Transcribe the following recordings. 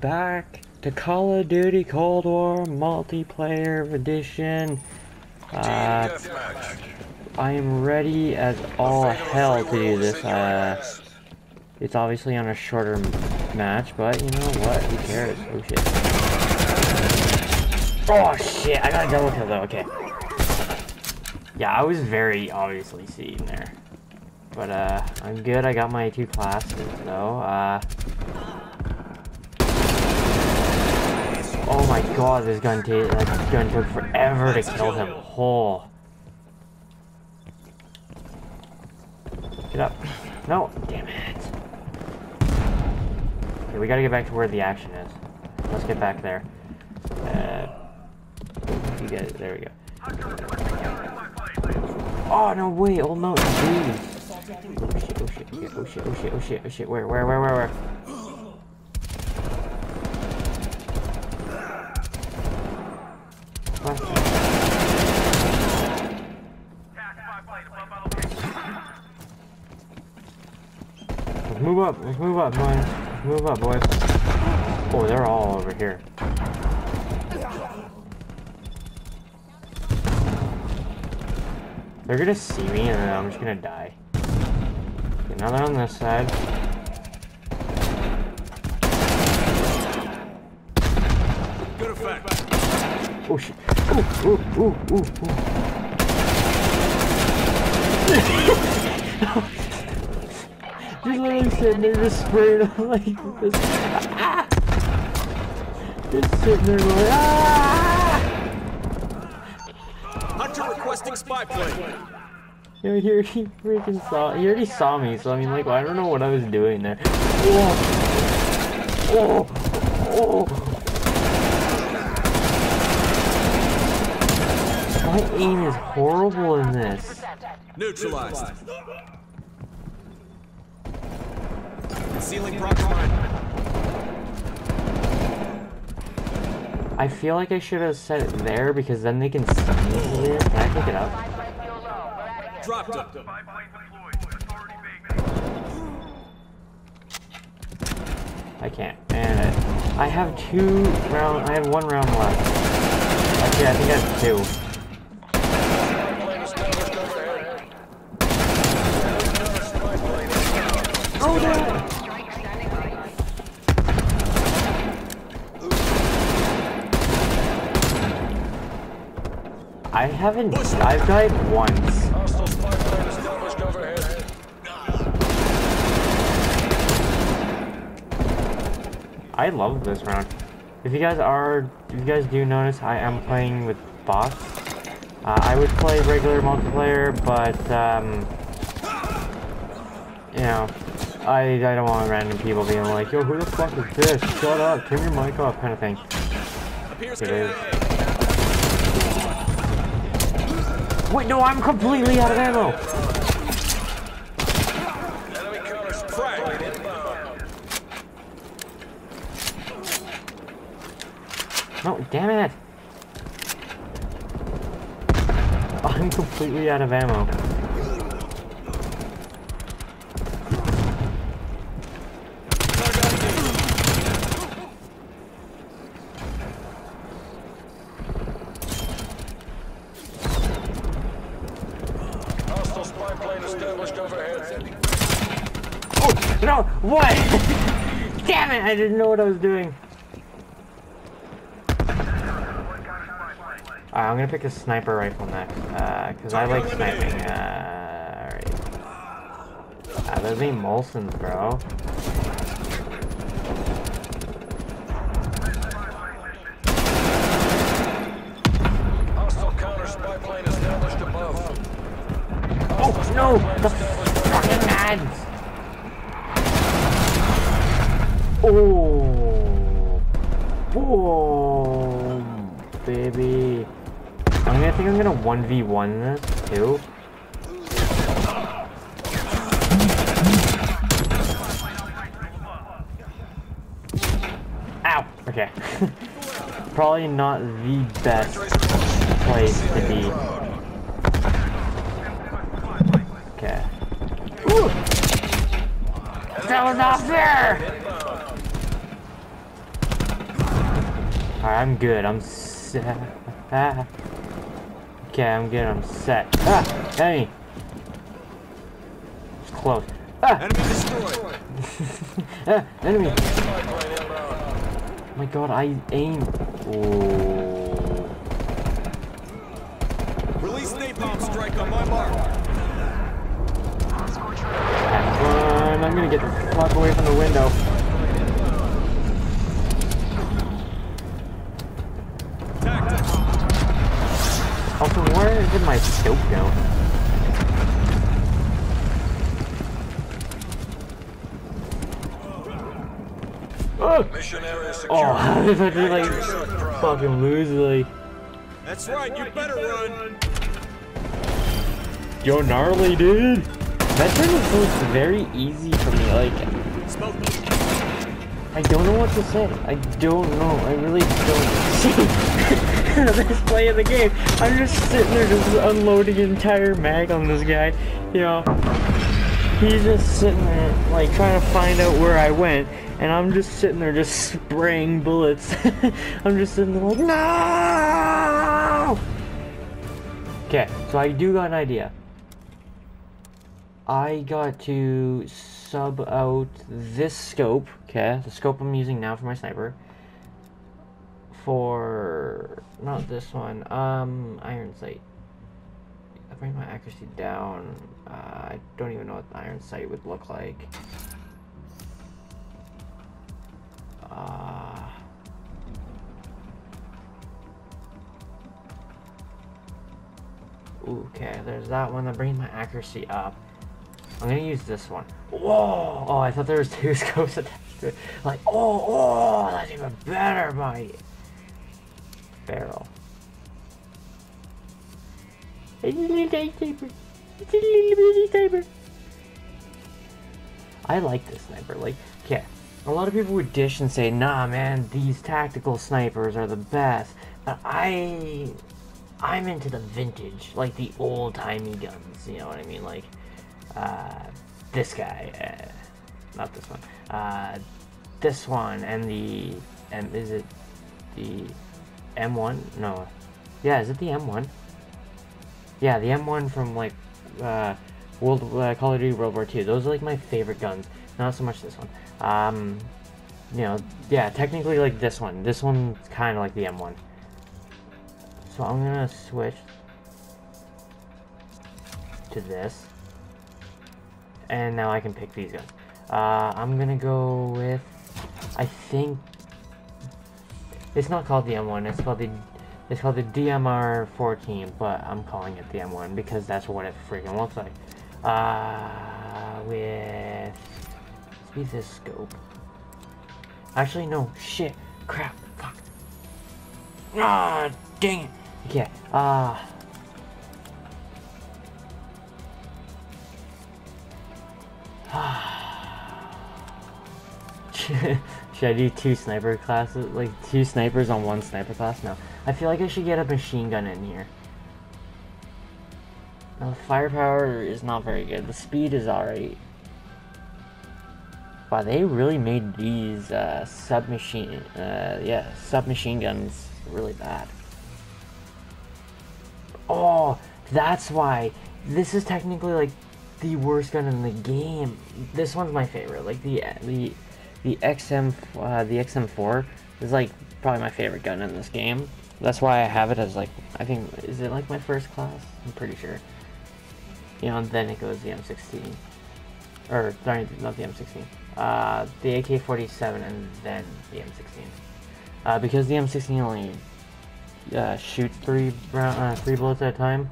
back to Call of Duty Cold War Multiplayer Edition. Uh, I am ready as all hell to do this. Uh, it's obviously on a shorter match, but you know what? Who cares? Oh shit. Oh shit, I got a double kill though, okay. Yeah, I was very obviously seeing there. But uh, I'm good, I got my two classes though. Uh, Oh my god, this gun, that gun took forever to kill him. Oh. Get up. No, damn it. Okay, we gotta get back to where the action is. Let's get back there. Uh, you guys, there we go. Oh, no, wait, oh no, jeez. Oh shit, oh shit, oh shit, oh shit, oh shit, oh shit, where, where, where, where, where? Let's move up. Let's move up, boys. Let's move up, boys. Oh, they're all over here. They're gonna see me and then I'm just gonna die. Okay, now they're on this side. Good effect. Oh shit. Ooh, ooh, ooh, ooh, ooh. just literally sitting there just spraying him like this. Ah! Just sitting there going, ah! Hunter requesting spy plane. You know, he already freaking saw, he already saw me, so I mean, like, I don't know what I was doing there. Oh! Oh! Oh! My aim is horrible in this. Neutralized. Prox mine. I feel like I should have set it there because then they can see it. Can I pick it up? Dropped him. I can't. And I have two round. I have one round left. Actually, I think I have two. I haven't. I've died once. I love this round. If you guys are, if you guys do notice, I am playing with bots. Uh, I would play regular multiplayer, but um, you know, I I don't want random people being like, yo, who the fuck is this? Shut up, turn your mic off, kind of thing. Appears It is. Wait, no, I'm completely out of ammo. No, damn it. I'm completely out of ammo. Hostile spy plane established overhead. Oh, no, what? damn it, I didn't know what I was doing. Alright, I'm gonna pick a sniper rifle next, uh, cause I like sniping, uh, alright. Ah, those ain't Molsons, bro. 1v1 this, too. Ow! Okay. Probably not the best place to be. Okay. Ooh! That was not fair! Alright, I'm good. I'm set. Okay, I'm good. I'm set. Ah! Enemy! It's close. Ah! Enemy destroyed. ah! Enemy! Oh my god, I aim. Oh. Release napalm strike on my mark. Have fun. I'm gonna get the fuck away from the window. Also, where did my scope go? Oh! Oh, secure. how did I do oh, like fucking lose like That's right. You better run. Yo gnarly dude? Veteran is so very easy for me, like I don't know what to say. I don't know. I really don't this play of the game. I'm just sitting there just unloading entire mag on this guy. You know. He's just sitting there like trying to find out where I went and I'm just sitting there just spraying bullets. I'm just sitting there like No Okay, so I do got an idea. I got to sub out this scope, okay, the scope I'm using now for my sniper, for not this one, um, iron sight. I bring my accuracy down. Uh, I don't even know what the iron sight would look like. Uh, okay, there's that one. I'm bringing my accuracy up. I'm gonna use this one. Whoa! Oh, I thought there was two scopes attached to it. Like, oh, oh, that's even better, my barrel. It's a little lightsaber. It's a little bitty sniper. I like this sniper. Like, yeah, a lot of people would dish and say, "Nah, man, these tactical snipers are the best." But I, I'm into the vintage, like the old timey guns. You know what I mean? Like, uh, this guy, uh, not this one, uh, this one, and the, and is it the M1? No, yeah, is it the M1? Yeah, the M1 from like uh, World uh, Call of Duty World War II. Those are like my favorite guns. Not so much this one. Um, you know, yeah, technically like this one. This one's kind of like the M1. So I'm gonna switch to this, and now I can pick these guns. Uh, I'm gonna go with, I think, it's not called the M1. It's called the it's called the DMR 14, but I'm calling it the M1 because that's what it freaking looks like. Uh, with let's this scope. Actually, no, shit, crap, fuck. Ah, dang it. Okay, uh. should I do two sniper classes, like two snipers on one sniper class? No. I feel like I should get a machine gun in here. The firepower is not very good. The speed is alright. Wow, they really made these uh, submachine, uh, yeah, submachine guns really bad. Oh, that's why. This is technically like the worst gun in the game. This one's my favorite. Like the the the XM uh, the XM4 is like probably my favorite gun in this game. That's why I have it as like I think is it like my first class? I'm pretty sure. You know, and then it goes the M16, or sorry, not the M16. Uh, the AK-47 and then the M16. Uh, because the M16 only uh, shoots three uh, three bullets at a time.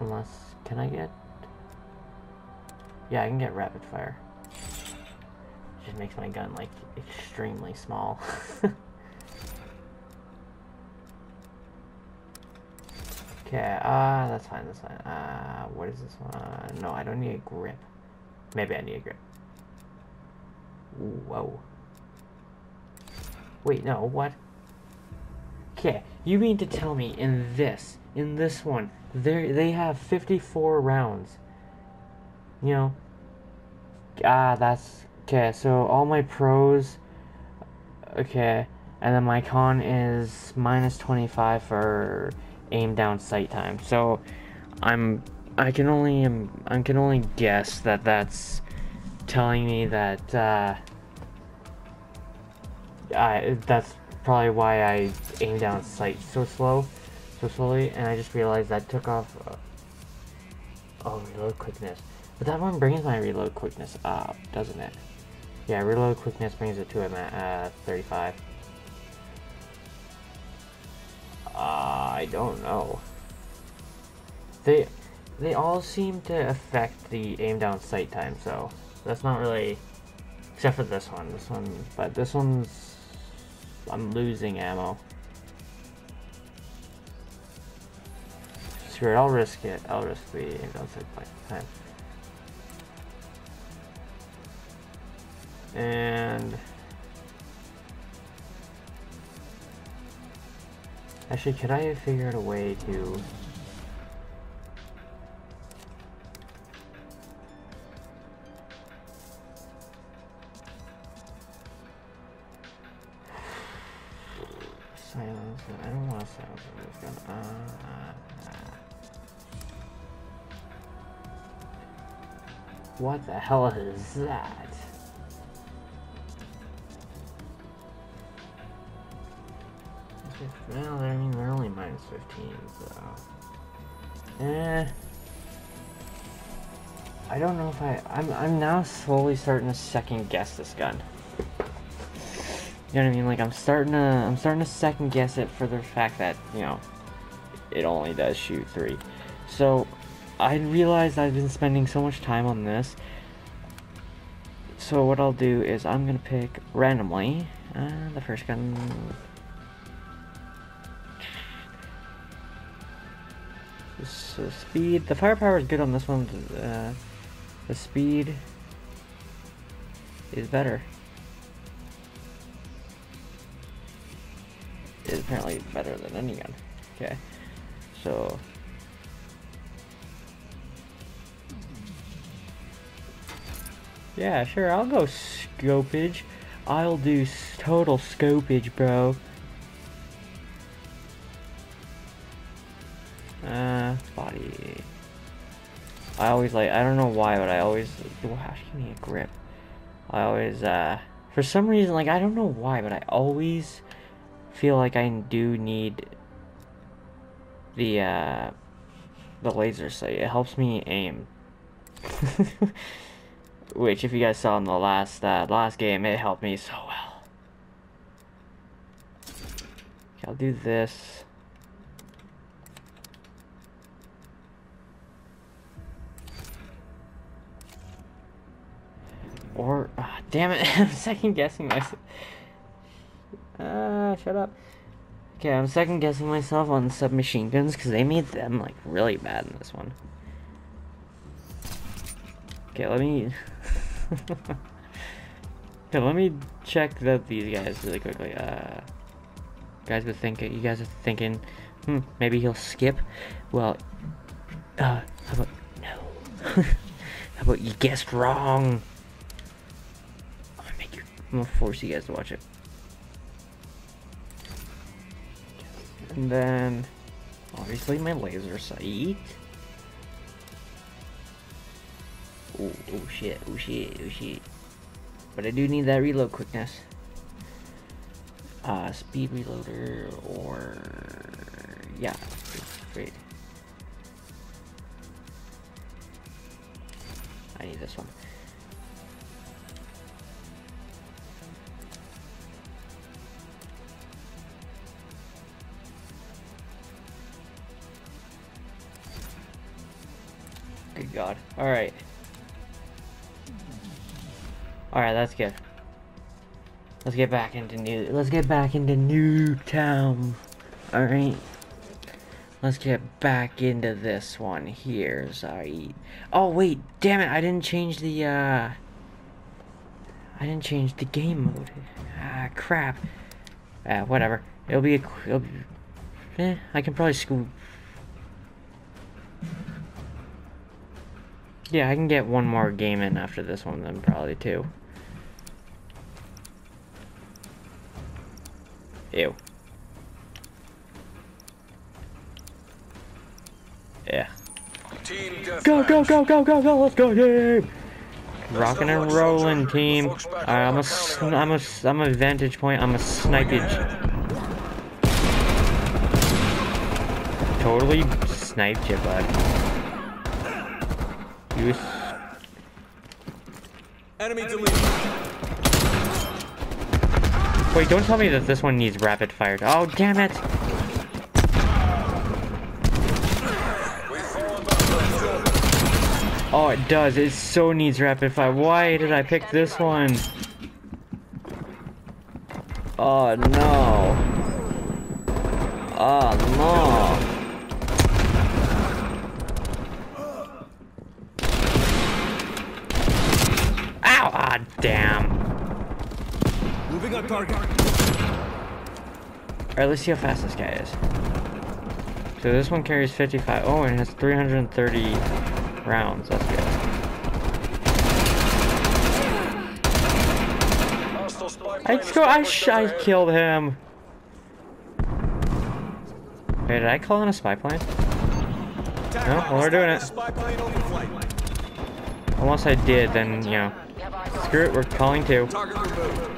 Unless, can I get? Yeah, I can get rapid fire. Just makes my gun like extremely small. okay, uh, that's fine, that's fine. Uh, what is this one? no, I don't need a grip. Maybe I need a grip. Whoa. Wait, no, what? Okay, you mean to tell me in this, in this one, they they have 54 rounds. You know. Ah, that's okay. So all my pros. Okay, and then my con is minus 25 for aim down sight time. So I'm I can only um, I can only guess that that's telling me that uh, I that's probably why I aim down sight so slow, so slowly, and I just realized that took off. Uh, oh, reload quickness, but that one brings my reload quickness up, doesn't it? Yeah, reload quickness brings it to a uh, 35. Uh, I don't know. They they all seem to affect the aim down sight time, so that's not really except for this one. This one but this one's I'm losing ammo. Screw it, I'll risk it. I'll risk the aim down sight time. And Actually, could I figure out a way to... Silence. I don't want to silence this gun. Uh, uh, what the hell is that? Well, I mean, they're only minus 15, so... Eh... I don't know if I... I'm, I'm now slowly starting to second guess this gun. You know what I mean? Like, I'm starting to... I'm starting to second guess it for the fact that, you know, it only does shoot three. So, I realized I've been spending so much time on this. So what I'll do is I'm gonna pick randomly uh, the first gun So speed, the firepower is good on this one. Uh, the speed is better. Is apparently better than any gun. Okay, so yeah, sure. I'll go scopage. I'll do total scopage, bro. Uh, body. I always like, I don't know why, but I always, gosh, give me a grip. I always, uh, for some reason, like, I don't know why, but I always feel like I do need the, uh, the laser sight. It helps me aim. Which, if you guys saw in the last, uh, last game, it helped me so well. Okay, I'll do this. Or, uh, damn it, I'm second guessing myself. Ah, uh, shut up. Okay, I'm second guessing myself on submachine guns because they made them like really bad in this one. Okay, let me. okay, let me check that these guys really quickly. Uh, guys were thinking. you guys are thinking, hmm, maybe he'll skip. Well, uh, how about no? how about you guessed wrong? I'm gonna force you guys to watch it. And then, obviously, my laser sight. Oh, oh shit, oh shit, oh shit. But I do need that reload quickness. Uh, speed reloader or... Yeah, great. I need this one. Good God. Alright. Alright, that's good. Let's get back into new let's get back into new town. Alright. Let's get back into this one here. Sorry. Oh wait, damn it, I didn't change the uh I didn't change the game mode. Ah crap. Ah, whatever. It'll be a it'll be, eh, I can probably scoop Yeah, I can get one more game in after this one then probably too. Ew. Yeah. Go, go, go, go, go, go, let's go, team! Rocking and rolling, team. Alright, I'm a, I'm a, I'm a vantage point. I'm a snipage. Totally sniped you, bud. Enemy deleted. Wait, don't tell me that this one needs rapid fire. Oh, damn it! We've fallen back. Oh, it does. It so needs rapid fire. Why did I pick this one? Oh, no. Oh, no. Ow! Ah, damn. Moving on target. Alright, let's see how fast this guy is. So this one carries 55. Oh, and has 330 rounds. That's good. I go. I sh I killed him. Wait, did I call in a spy plane? No, well, we're doing it. Unless I did, then you know. Screw it. We're calling two. Target removed.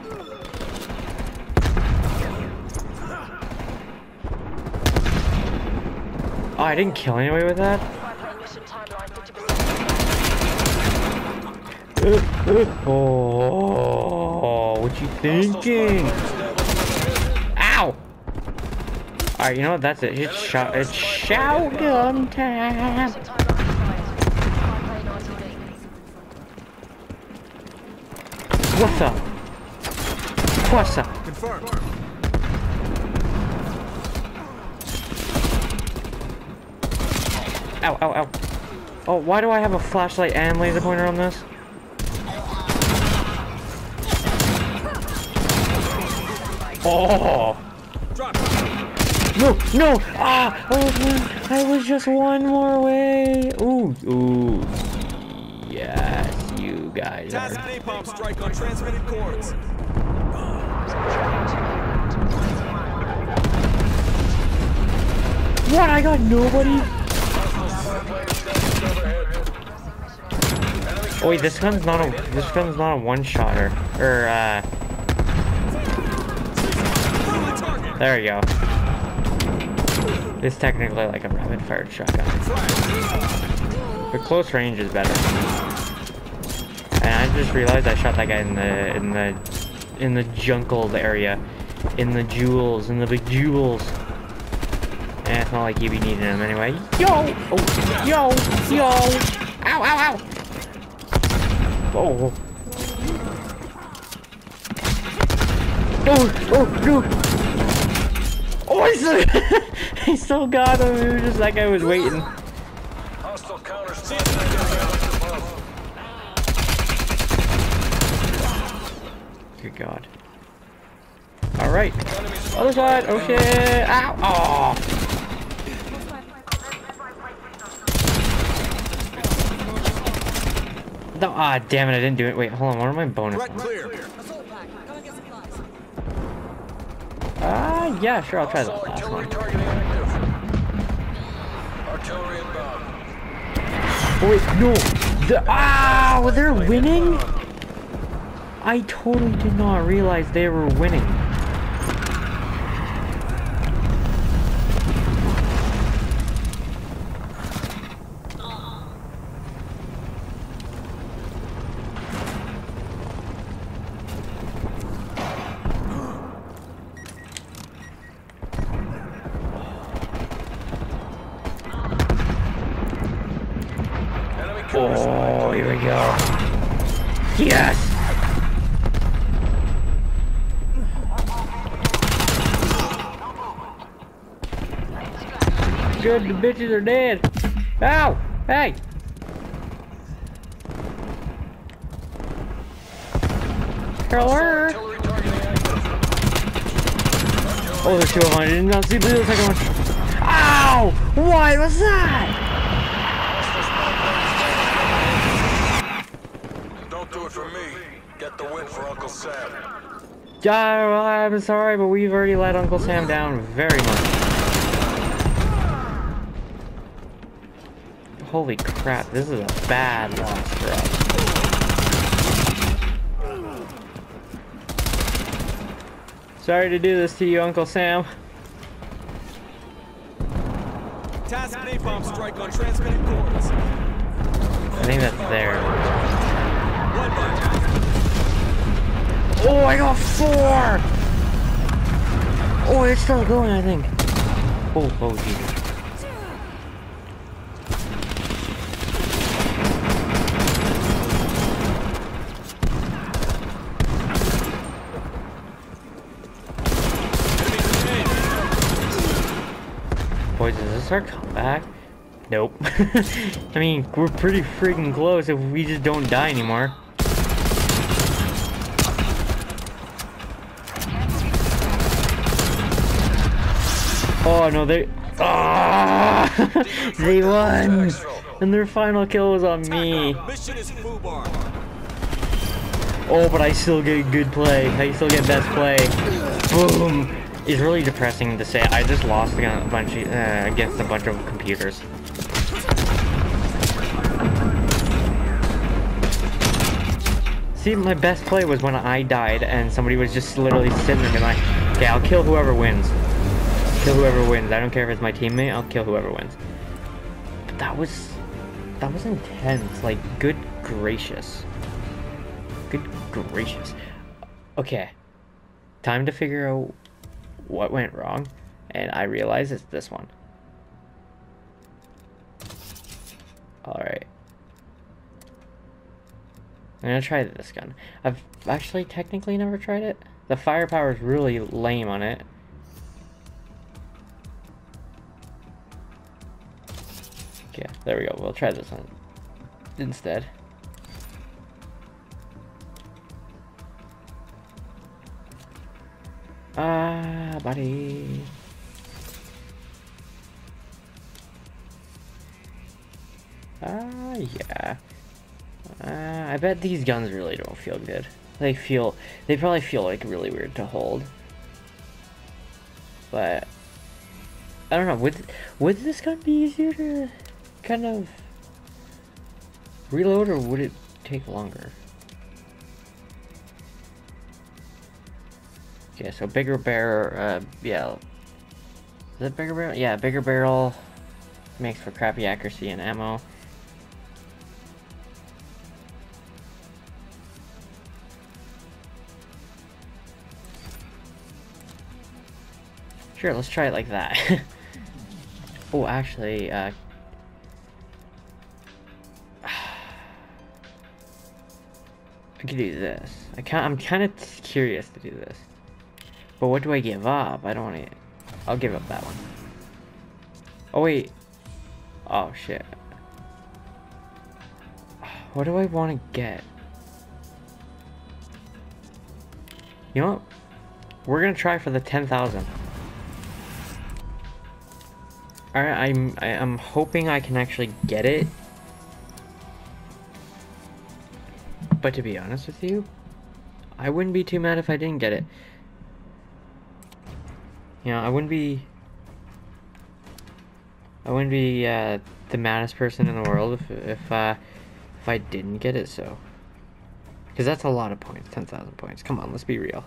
Oh, I didn't kill anybody with that. Oh, what you thinking? Ow! Alright, you know what? That's it. It's shot. It's shotgun time. What's up? What's up? Confirmed. Ow, ow, ow. Oh, why do I have a flashlight and laser pointer on this? Oh! No, no! Ah! I was, one, I was just one more away! Ooh, ooh. Yes, you guys are... napalm strike on transmitted coords. What? I got nobody? Oh wait, this gun's not a this gun's not a one-shotter. Or uh there you go. It's technically like a rapid fire shotgun. But close range is better. And I just realized I shot that guy in the in the in the jungled area. In the jewels, in the big jewels. And it's not like you'd be needing them anyway. Yo! Oh, yo! Yo! Ow, ow, ow! Oh. Oh, oh, no! Oh, I still, I still got him. It was just that guy was waiting. Hostile counter spy plane established above. Good God. All right. Other side. Oh shit! Ow! Oh. No, ah, damn it! I didn't do it. Wait, hold on. What are my bonus? Threat clear. Ah, yeah, sure. I'll try the last one. Artillery. Oh, wait, no. The, ah, they're winning. I totally did not realize they were winning. Enemy counter spy Oh, here we go. Yes! Good, the bitches are dead. Ow! Hey! Active. Oh, there's two of them. I did not see the second one. Ow! What was that? Don't do it for me. Get the win for Uncle Sam. Yeah, I'm sorry, but we've already let Uncle Sam down very much. Holy crap, this is a bad loss for us. Sorry to do this to you, Uncle Sam. Task napalm strike on transmitted coords. I think that's there. Oh, I got four! Oh, it's still going, I think. Oh, oh, Jesus. Boys, is this our comeback? Nope. I mean, we're pretty freaking close if we just don't die anymore. Oh no, they. Ah! they won! And their final kill was on me. Oh, but I still get good play. I still get best play. Boom! It's really depressing to say. I just lost against a bunch of, uh, against a bunch of computers. See, my best play was when I died and somebody was just literally sitting there being like, okay, I'll kill whoever wins. Kill whoever wins. I don't care if it's my teammate, I'll kill whoever wins. But that was, that was intense. Like, good gracious. Good gracious. Okay. Time to figure out what went wrong. And I realize it's this one. Alright. I'm gonna try this gun. I've actually technically never tried it. The firepower is really lame on it. Okay, there we go. We'll try this one instead. Ah, buddy. Ah, yeah. Uh, I bet these guns really don't feel good. They feel, they probably feel like really weird to hold. But, I don't know, would, would this gun be easier to kind of reload or would it take longer? Okay, so bigger barrel, uh, yeah. Is it bigger barrel? Yeah, bigger barrel makes for crappy accuracy and ammo. Sure, let's try it like that. oh, actually, uh... could do this. I can't, I'm kind of curious to do this. But what do I give up? I don't want to... I'll give up that one. Oh, wait. Oh, shit. What do I want to get? You know what? We're gonna try for the 10,000. Alright, I'm, I'm hoping I can actually get it. But to be honest with you, I wouldn't be too mad if I didn't get it. You know, I wouldn't be... I wouldn't be uh, the maddest person in the world if, if, uh, if I didn't get it, so... Because that's a lot of points, 10,000 points. Come on, let's be real.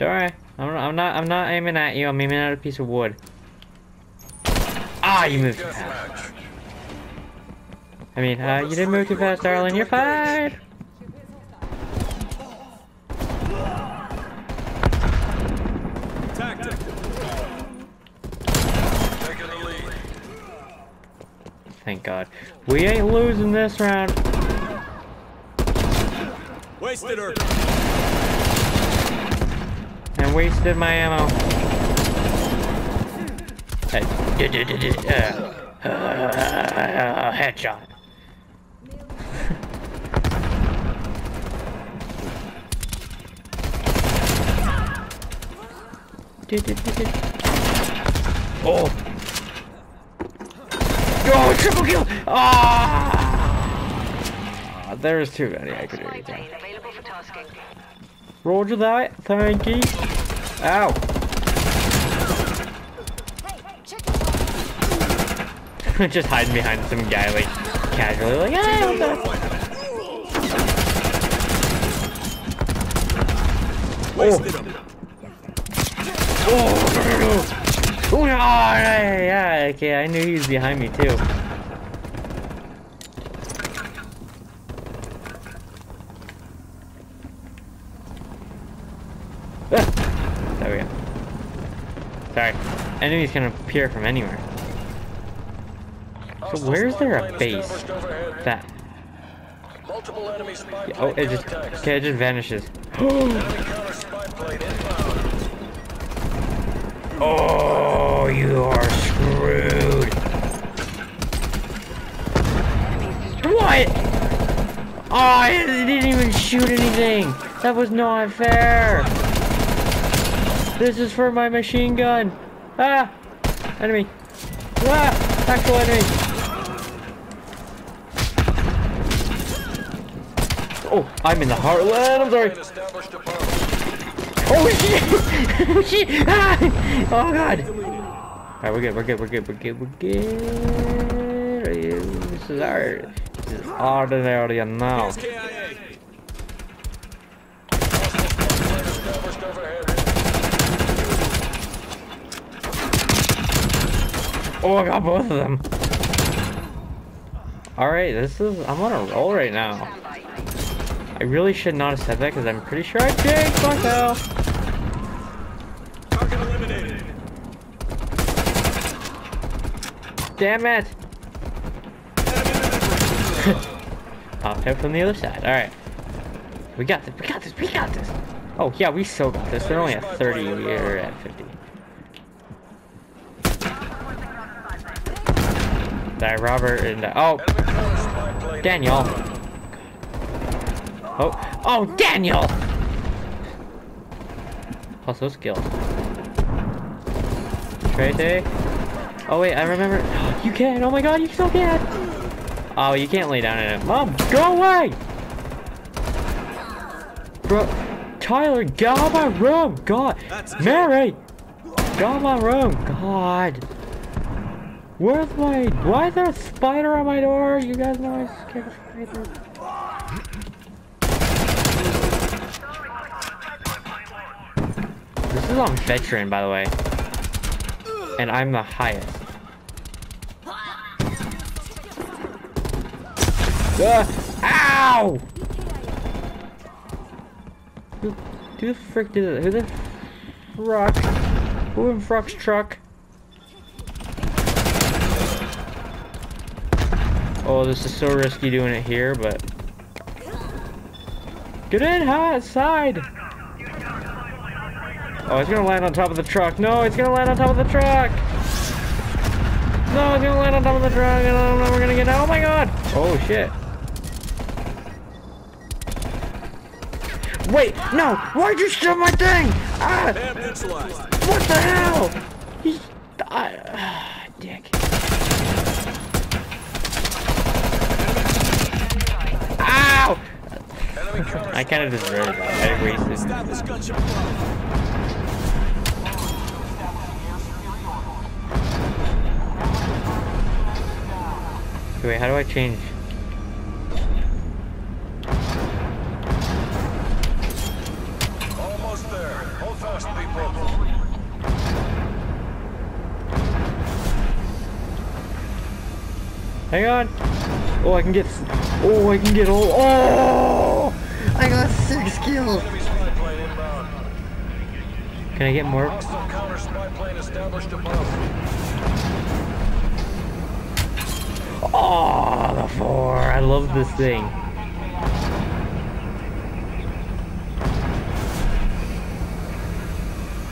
Worry. I'm, I'm not. I'm not aiming at you. I'm aiming at a piece of wood. Ah, you moved. I mean, uh, you didn't move too fast, darling. You're fine. Tactic. Taking the lead. Thank God. We ain't losing this round. Wasted her. And wasted my ammo. Uh, d- d- d- d- uh, uh, headshot. D- d- d- d- Oh! Yo, triple kill! Ah! there's too many. I could do anything. available for tasking. Roger that. Thank you. Ow. Just hiding behind some guy, like, casually, like, hey, what the? Wasted him. Oh, oh, yeah, yeah, okay, I knew he was behind me, too. Ah, there we go. Sorry. Enemies can appear from anywhere. Hostile where's there a base? That. Multiple enemy Oh, it just. Okay, it just vanishes. Enemy counter spy plane inbound. Oh, you are screwed. What? Oh, I didn't even shoot anything. That was not fair. This is for my machine gun. Ah, enemy. Ah, actual enemy. Oh, I'm in the heartland. I'm sorry. Oh shit! Oh, shit! Ah! Oh god! Alright, we're good, we're good, we're good, we're good, we're good. This is our this is ordinary now. Oh I got both of them. Alright, this is I'm on a roll right now. I really should not have said that because I'm pretty sure I jinxed myself. Target eliminated. Damn it! Pop hit from the other side. Alright. We got this, we got this, we got this! Oh yeah, we still got this. They're only at 30, we're at 50. Die, Robert, and uh, oh, Daniel. Oh, oh, Daniel! Plus those skills. Trade Oh wait, I remember. You can. Oh my god, you still can. Oh, you can't lay down in it. Mom, go away! Bro, Tyler, get out of my room! God, That's. Mary, get out of my room! God, where's my? Why is there a spider on my door? You guys know I scared of spiders. Is on veteran, by the way, and I'm the highest. Ah, ow! Who, who the frick did it? Who the fruck? Who in Fruck's truck? Oh, this is so risky doing it here, but... Get in, outside! Oh, it's gonna land on top of the truck. No, it's gonna land on top of the truck! No, it's gonna land on top of the truck, and I don't know we're gonna get out. Oh my god! Oh shit. Wait, no! Why'd you steal my thing? Ah! What the hell? He's... I, ah, dick. Ow! I kind of deserved that. I wasted. Wait, how do I change? almost there. Hold fast, people. Hang on. Oh, I can get. Oh, I can get all. Oh! I got six kills. Enemy spy plane inbound. Can I get more? Oh, the four. I love this thing.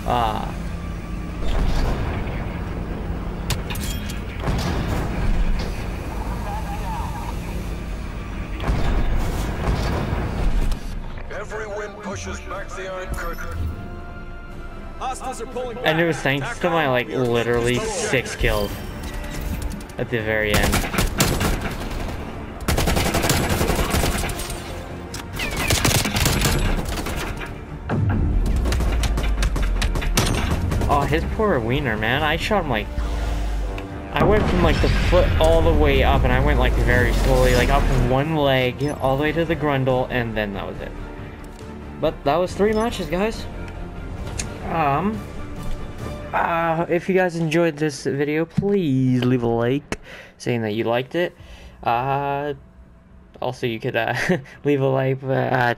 Ah. Every wind pushes back the Iron Curtain. Hostiles are pulling back. And it was thanks to my, like, literally six kills. At the very end. His poor wiener, man. I shot him like... I went from like the foot all the way up and I went like very slowly, like up one leg, all the way to the grundle, and then that was it. But that was three matches, guys. Um... Uh, if you guys enjoyed this video, please leave a like saying that you liked it. Uh, also, you could uh, leave a like uh,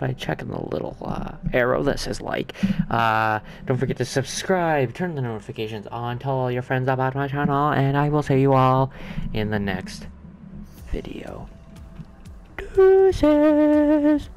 by checking the little uh, arrow that says like. Uh, don't forget to subscribe, turn the notifications on, tell all your friends about my channel, and I will see you all in the next video. Deuces!